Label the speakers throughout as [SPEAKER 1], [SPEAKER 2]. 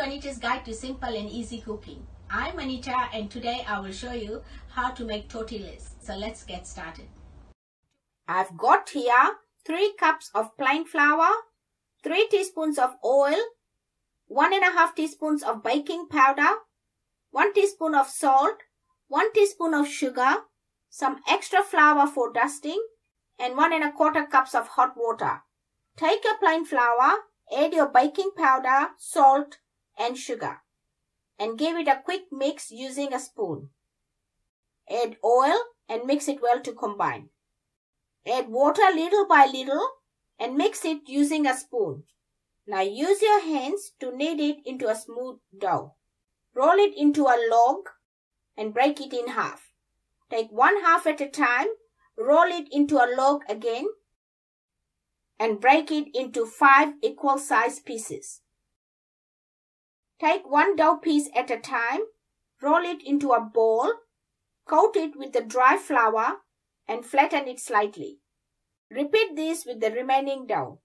[SPEAKER 1] Anita's Guide to Simple and Easy Cooking. I'm Anita and today I will show you how to make tortillas. So let's get started. I've got here 3 cups of plain flour, 3 teaspoons of oil, 1.5 teaspoons of baking powder, 1 teaspoon of salt, 1 teaspoon of sugar, some extra flour for dusting, and 1 and a quarter cups of hot water. Take your plain flour, add your baking powder, salt, and sugar and give it a quick mix using a spoon. Add oil and mix it well to combine. Add water little by little and mix it using a spoon. Now use your hands to knead it into a smooth dough. Roll it into a log and break it in half. Take one half at a time, roll it into a log again and break it into five equal sized pieces. Take one dough piece at a time, roll it into a ball, coat it with the dry flour and flatten it slightly. Repeat this with the remaining dough.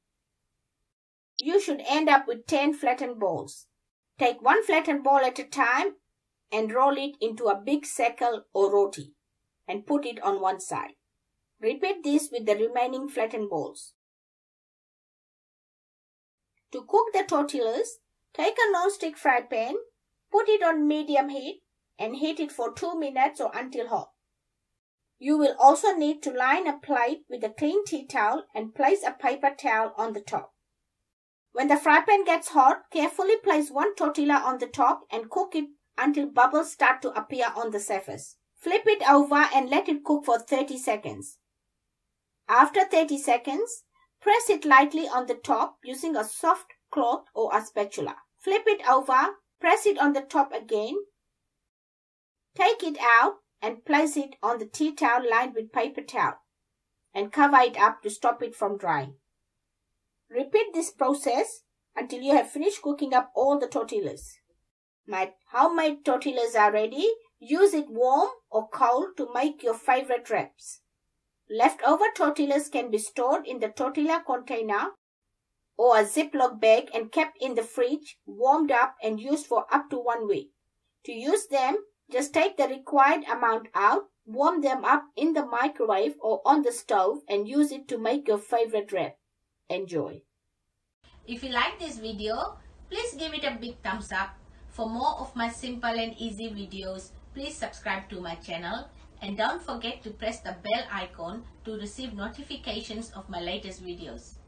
[SPEAKER 1] You should end up with 10 flattened balls. Take one flattened ball at a time and roll it into a big circle or roti and put it on one side. Repeat this with the remaining flattened balls. To cook the tortillas, take a non-stick fry pan, put it on medium heat and heat it for 2 minutes or until hot. You will also need to line a plate with a clean tea towel and place a paper towel on the top. When the fry pan gets hot, carefully place one tortilla on the top and cook it until bubbles start to appear on the surface. Flip it over and let it cook for 30 seconds. After 30 seconds, press it lightly on the top using a soft cloth or a spatula. Flip it over, press it on the top again. Take it out and place it on the tea towel lined with paper towel and cover it up to stop it from drying. Repeat this process until you have finished cooking up all the tortillas. My homemade tortillas are ready. Use it warm or cold to make your favorite wraps. Leftover tortillas can be stored in the tortilla container or a Ziploc bag and kept in the fridge, warmed up and used for up to one week. To use them, just take the required amount out, warm them up in the microwave or on the stove and use it to make your favorite wrap. Enjoy. If you like this video, please give it a big thumbs up. For more of my simple and easy videos, please subscribe to my channel and don't forget to press the bell icon to receive notifications of my latest videos.